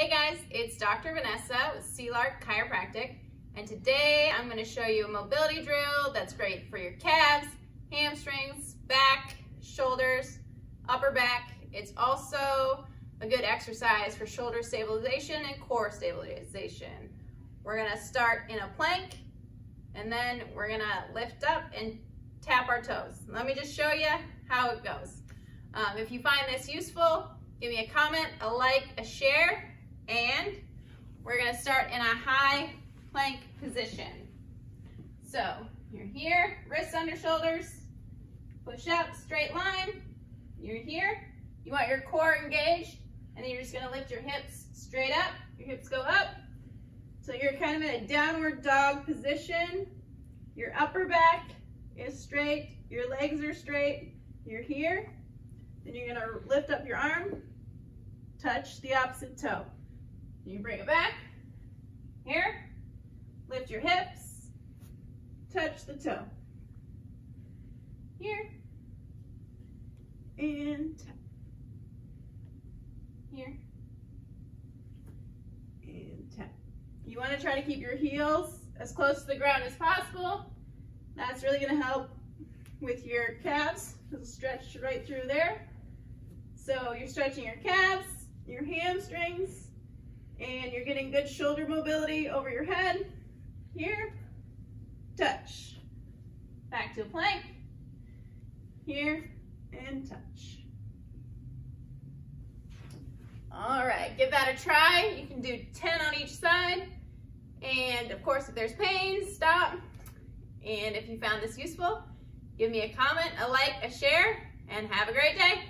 Hey guys, it's Dr. Venessa with Sea Lark Chiropractic, and today I'm going to show you a mobility drill that's great for your calves, hamstrings, back, shoulders, upper back. It's also a good exercise for shoulder stabilization and core stabilization. We're going to start in a plank, and then we're going to lift up and tap our toes. Let me just show you how it goes. Um, if you find this useful, give me a comment, a like, a share, and we're gonna start in a high plank position. So you're here, wrists under shoulders, push up, straight line. You're here. You want your core engaged, and then you're just gonna lift your hips straight up. Your hips go up. So you're kind of in a downward dog position. Your upper back is straight, your legs are straight. You're here. Then you're gonna lift up your arm, touch the opposite toe. You bring it back, here, lift your hips, touch the toe. Here, and tap. Here, and tap. You wanna try to keep your heels as close to the ground as possible. That's really gonna help with your calves. It'll stretch right through there. So you're stretching your calves, your hamstrings, and you're getting good shoulder mobility over your head. Here, touch. Back to a plank. Here, and touch. All right, give that a try. You can do 10 on each side. And of course, if there's pain, stop. And if you found this useful, give me a comment, a like, a share, and have a great day.